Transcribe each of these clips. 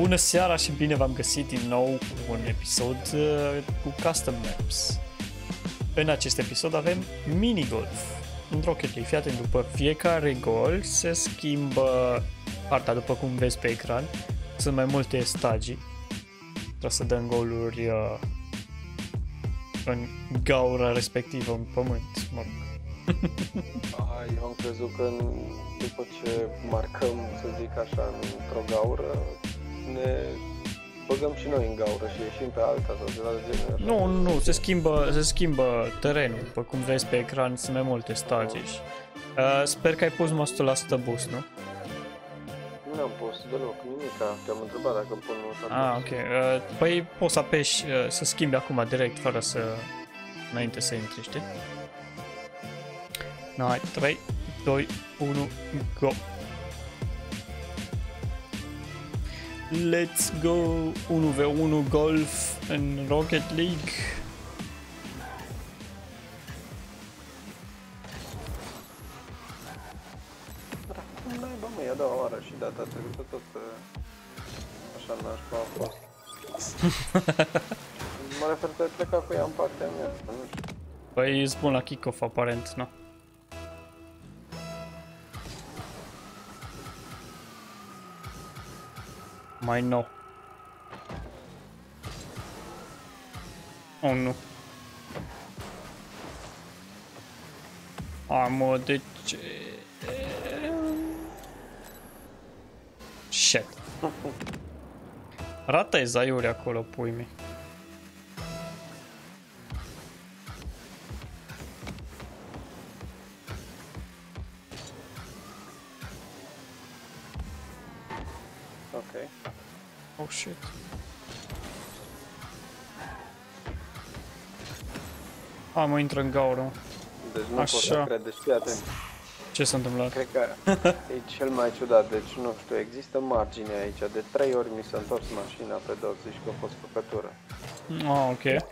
Bună seara și bine v-am găsit din nou cu un episod uh, cu Custom Maps. În acest episod avem minigolf. În Rocket League, fii atent, după fiecare gol se schimbă partea după cum vezi pe ecran. Sunt mai multe stagii. Trebuie să dăm goluri uh, în gaura respectivă, în pământ, mă rog. Aha, eu am crezut că în, după ce marcăm, să zic așa, într-o gaură, ne băgăm și noi în gaură și ieșim pe alta sau de la genul așa. Nu, nu, se schimbă, se schimbă terenul, după cum vezi pe ecran, sunt mai multe stagii. și- Uh, sper că ai pus mostul la 100 boost, nu? Nu am pus deloc nimica, te-am întrebat dacă pun un Ah, ok. Uh, păi poți să apeși uh, să schimbi acum direct, fără să... înainte să intri, știi? Hai, 3, 2, 1, go! Let's go! 1v1 golf în Rocket League. Nu, bă, mă, e a doua oară și data trecută tot uh, așa nașpa a fost. mă refer că ai plecat cu ea în partea mea, nu știu. Păi îți bun la kick-off aparent, nu? Mai nou. Oh, nu. Amă, de ce? Shit. Rata-i zaiuri acolo, pui mei. Ok. Oh shit. A, mă intră în gaură. mă. Deci nu pot să Așa. cred, deci fii atent. Ce s-a întâmplat? Cred că e cel mai ciudat, deci nu știu, există margine aici, de trei ori mi s-a întors mașina pe dos, zici că a fost făcătură. Ah, ok.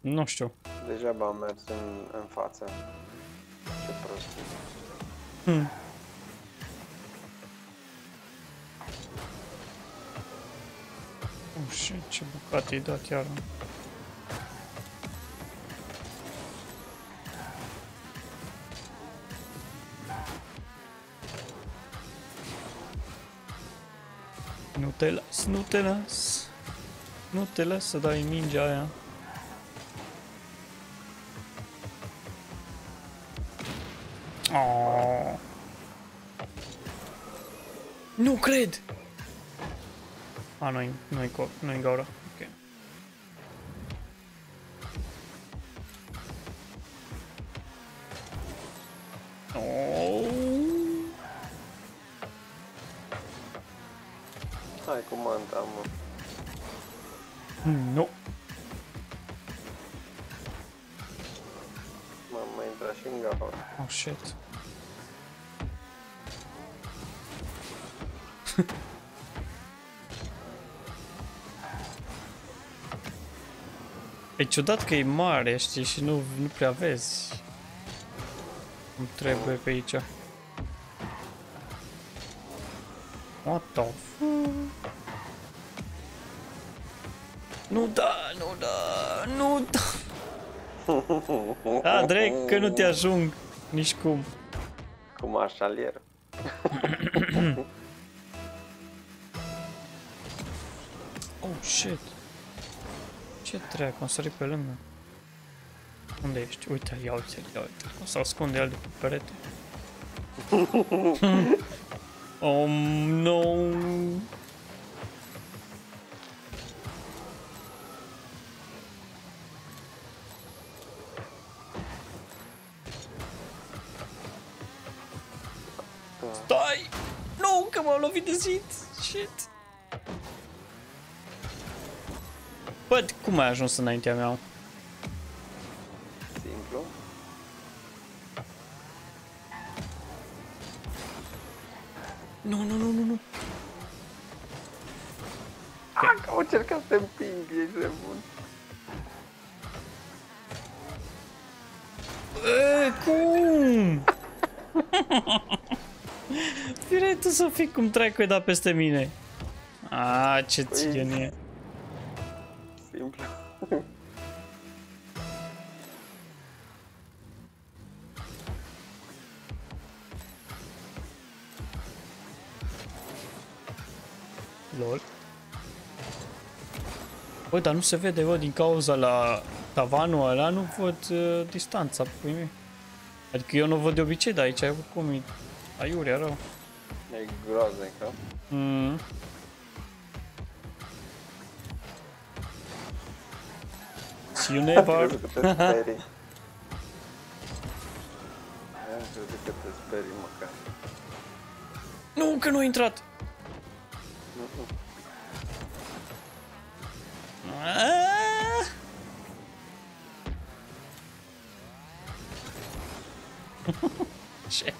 Nu știu. Degeaba am mers în, în față. Ce prostie. Hmm. Oh shit, ce bucate i dat iar. mă. Nu te las, nu te las. Nu te las să dai mingea aia. Oh. Nu cred! A, nu-i, nu-i, co- nu-i gaură. Ok. Oh. Hai cu manta, mă. Nu. Mă, mă intra și în gaură. Oh, shit. E ciudat că e mare, știi, și nu, nu prea vezi cum trebuie pe aici. What the fuck? Nu da, nu da, nu da. A, drept că nu te ajung nici cum. Cu mașalier. Oh, shit. Ce treacă, am sărit pe lângă. Unde ești? Uite, ia uite, ia uite. O să ascunde el de pe perete. oh, no. Stai! Nu, că m-am lovit de zid! Shit! Bă, cum ai ajuns înaintea mea? Simplu. Nu, nu, nu, nu, nu. Ah, că au încercat să te împing, ești nebun. E, cum? Fire tu să fii cum dracu ai dat peste mine. A, ce Păi- țienie. Simplu. Lol. Bă, dar nu se vede, bă, din cauza la tavanul ăla, nu văd uh, distanța, pui mei. Adică eu nu văd de obicei, dar aici oricum e aiurea rău. E groaznic, da? Mm. See sperii măcar. Nu, că nu a intrat. Ah! Shit.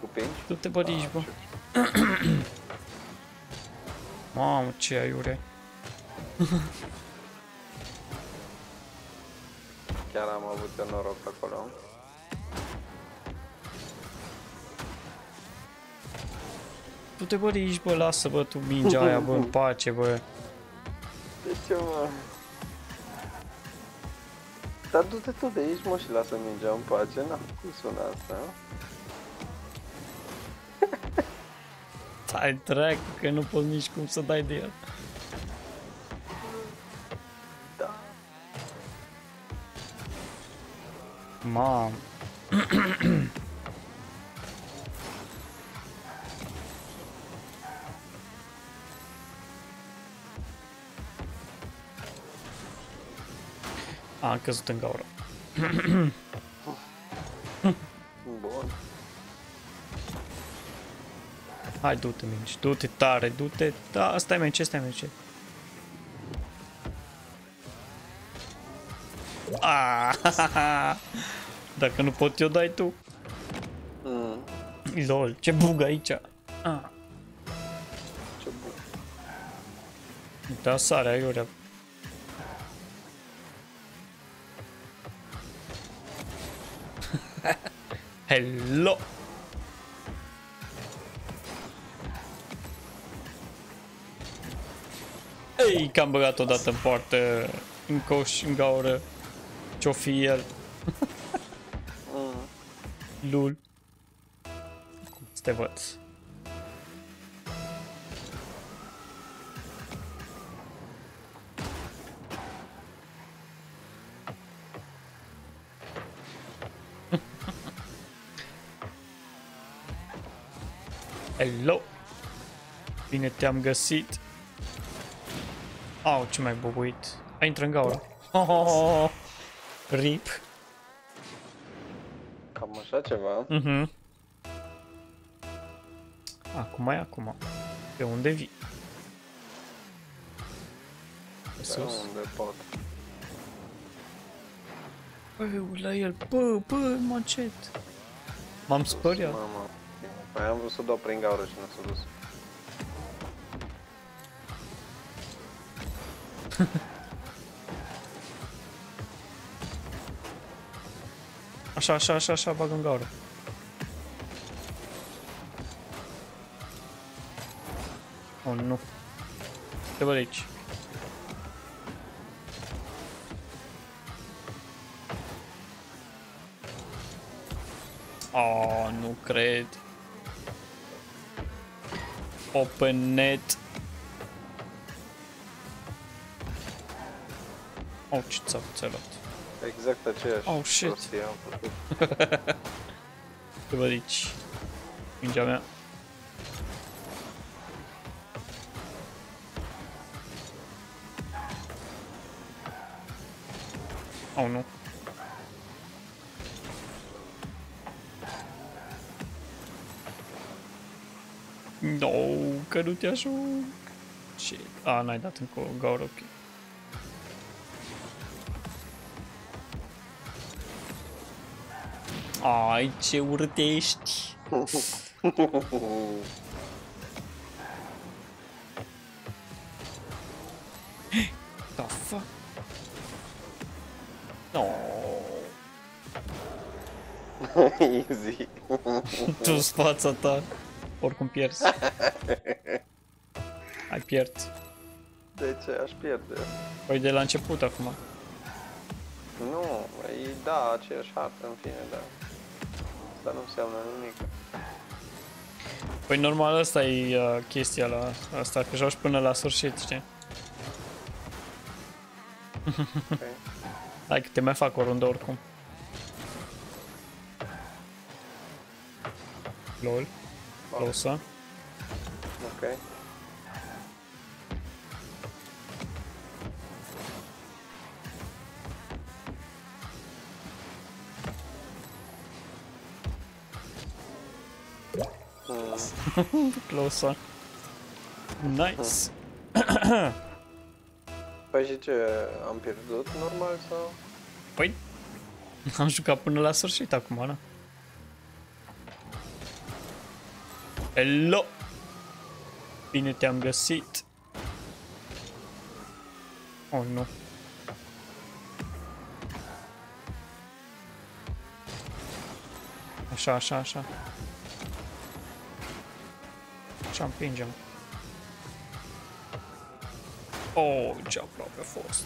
Cupingi? Tu te bărici, bă. Mamă, ce aiure. Chiar am avut eu noroc acolo. Tu te bărici, bă, lasă, bă, tu mingea aia, bă, în pace, bă. De ce, mă? Dar du-te tu de aici, mă, și lasă mingea în pace. Na, cum sună asta? Stai dracu, că nu poți nici cum să dai de el. Da. Mam. A, am căzut în gaură. Hai, du-te, minci, du-te tare, du-te... Da, stai, mence, stai, mence. Ah, Dacă nu pot, eu dai tu. Mm, Lol, ce bug aici. Ah. ce bun. Da, sare, aiurea. Hello! Ei, că am băgat odată în poartă, în coș, în gaură. Ce-o fi el? Mm. Lul. Să te văd. Hello! Bine te-am găsit. Au, ce mai bubuit. Ai intră în gaură. Oh, oh, oh, oh. Rip. Cam așa ceva. Mhm. Acum e acum. Pe unde vii? Pe Pe sus? unde pot. Bă, la el. Bă, bă, macet. M-am speriat. Mama. Mai am vrut să dau prin gaură și nu s-a dus. Așa, așa, așa, așa, bag în gaură. Oh, nu. Te văd aici. Oh, nu cred. Open net. Oh, ce ți-a ți-a luat? Exact aceeași Oh, shit. prostie am făcut. Te văd aici. Mingea mea. Oh, nu. No, că nu te ajung. Shit. A, n-ai dat încă o gaură, ok. Ai, ce urât ești. The fuck? No. Easy. tu fața ta. Oricum pierzi. Ai pierd. De ce aș pierde? Păi de la început acum. Nu, e da, aceeași hartă, în fine, da. Asta nu înseamnă nimic. Păi normal asta e uh, chestia la asta, că joci până la sfârșit, știi? Ok. Hai că te mai fac o rundă oricum. LOL. Closa. Ok. Mm. Closa. Nice. Păi și ce, am pierdut normal sau? Păi, am jucat până la sfârșit acum, na. Hello! Bine te-am găsit. Oh, nu. Așa, așa, așa. Așa împingem. Oh, ce aproape a fost.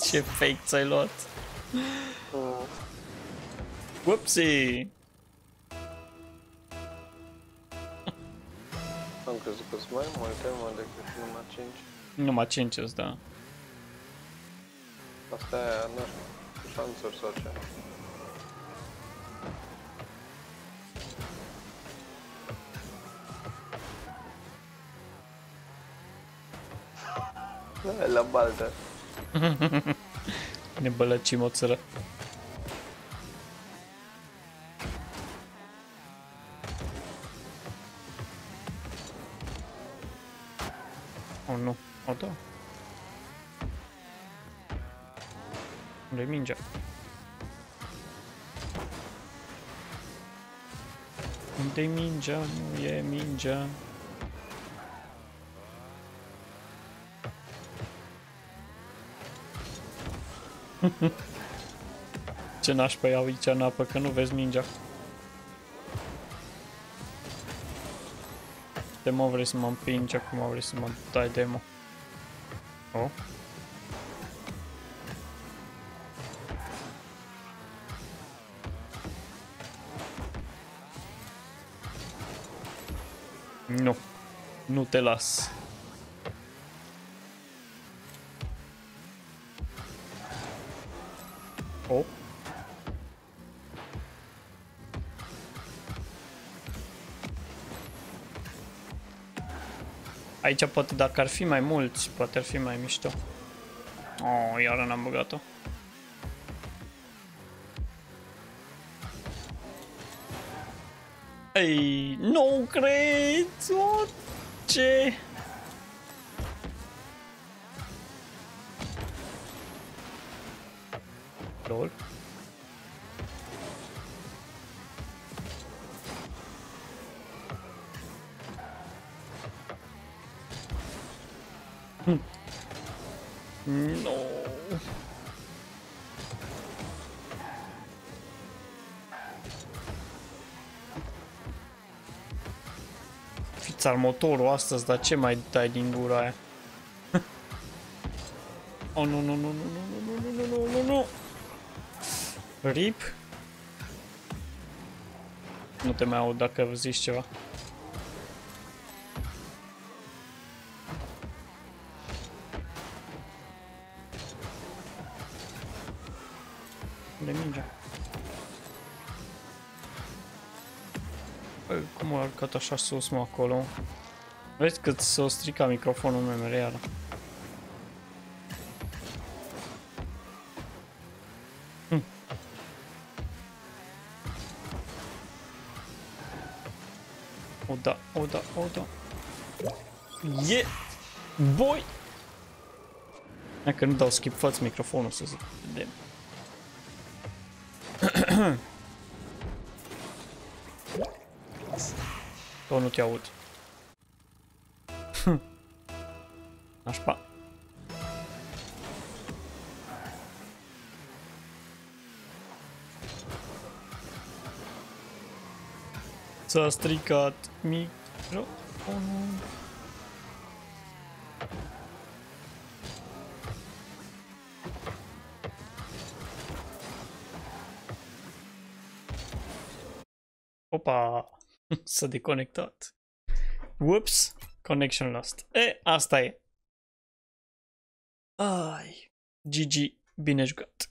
Ce fake ți-ai luat? Mm. Whoopsie! Am crezut că sunt mai multe, mă, decât numai 5. Numai 5 îți da. Asta e, nu știu, șanțuri sau ce. Da, la baltă. Ne bălăcim o țără. Unde-i mingea? Nu e mingea. Ce nașpa iau aici în apă, că nu vezi mingea. Demo vrei să mă împingi, acum vrei să mă dai demo. Oh. Nu. Nu te las. Oh. Aici poate dacă ar fi mai mulți, poate ar fi mai mișto. Oh, iară n-am băgat-o. Ei, nu cred! O, ce? Lol. Fiți al motorul astăzi, dar ce mai dai din gura aia? oh, nu, nu, nu, nu, nu, nu, nu, nu, nu, nu, nu. RIP. Nu te mai aud dacă zici ceva. Bă, cum a arcat așa sus, mă, acolo? Vezi cât s-o strica microfonul meu mereu. O da, o da, o da. E! Boi! Dacă nu dau skip, fați microfonul să zic. Vedem. Eu nu te aud. Nașpa. S-a stricat microfonul. Opa! S-a deconectat. Whoops, connection lost. E, asta e. Ai, GG, bine jucat.